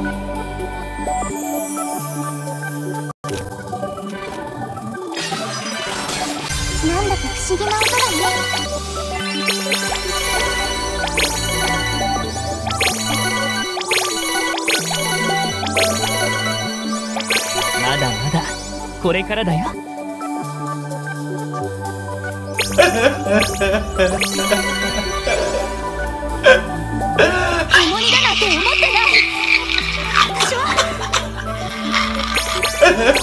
なだか不思議な音だまだまだこれからだよ。